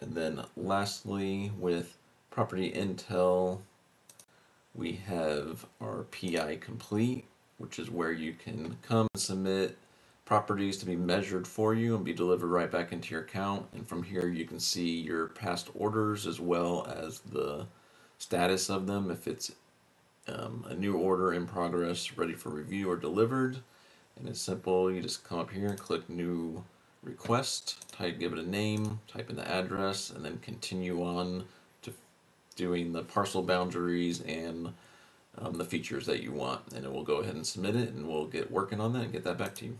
And then lastly, with PropertyIntel, we have our PI complete, which is where you can come and submit properties to be measured for you and be delivered right back into your account. And from here, you can see your past orders as well as the status of them. If it's um, a new order in progress, ready for review or delivered. And it's simple. You just come up here and click new request, type, give it a name, type in the address, and then continue on to doing the parcel boundaries and um, the features that you want. And it will go ahead and submit it, and we'll get working on that and get that back to you.